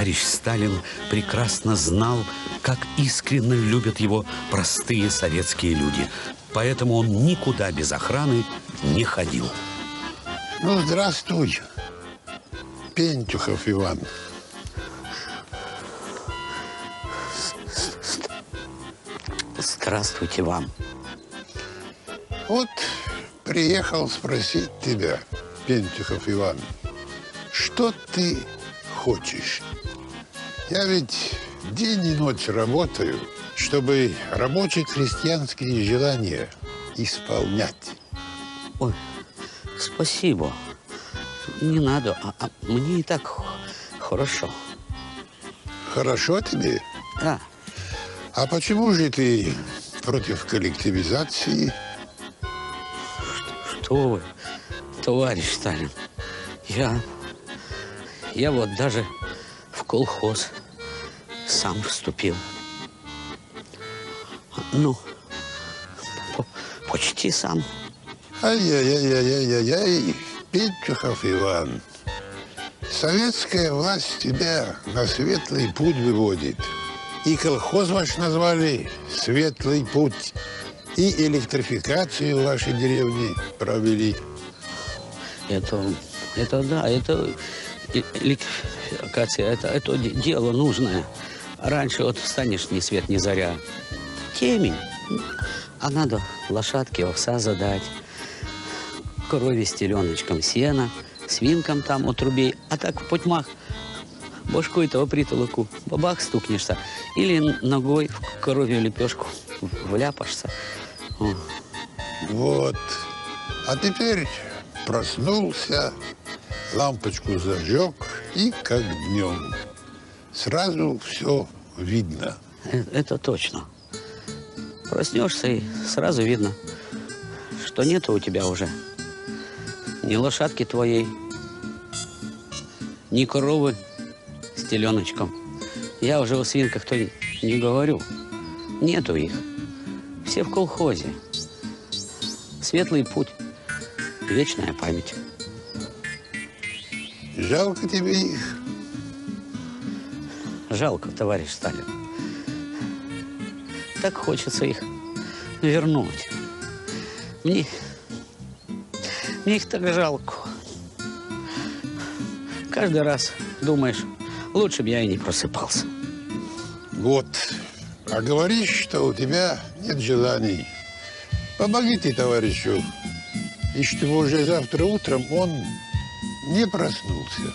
Товарищ Сталин прекрасно знал, как искренне любят его простые советские люди. Поэтому он никуда без охраны не ходил. Ну, здравствуй, Пентюхов Иван. Здравствуйте вам. Вот приехал спросить тебя, Пентюхов Иван, что ты хочешь? Я ведь день и ночь работаю, чтобы рабочие крестьянские желания исполнять. Ой, спасибо. Не надо, а, а мне и так хорошо. Хорошо тебе? Да. А почему же ты против коллективизации? Что вы, товарищ Сталин? Я, я вот даже в колхоз сам вступил. Ну, по почти сам. Ай-яй-яй-яй-яй-яй, Петюхов Иван. Советская власть тебя на светлый путь выводит. И колхоз ваш назвали «Светлый путь». И электрификацию в вашей деревне провели. Это, это да, это электрификация, это, это дело нужное. Раньше вот встанешь ни свет, ни заря. Темень. А надо лошадке овса задать, корове с теленочком сена, свинкам там у трубей. А так в потьмах башкой того притолоку бабах стукнешься или ногой в коровью лепешку вляпашься. О. Вот. А теперь проснулся, лампочку зажег и как днем. Сразу все видно. Это, точно. Проснешься и сразу видно, что нету у тебя уже ни лошадки твоей, ни коровы с теленочком. Я уже о свинках-то не говорю. Нету их. Все в колхозе. Светлый путь, вечная память. Жалко тебе их? Жалко, товарищ Сталин. Так хочется их вернуть. Мне, мне их так жалко. Каждый раз думаешь, лучше бы я и не просыпался. Вот. А говоришь, что у тебя нет желаний. Помогите товарищу, и чтобы уже завтра утром он не проснулся.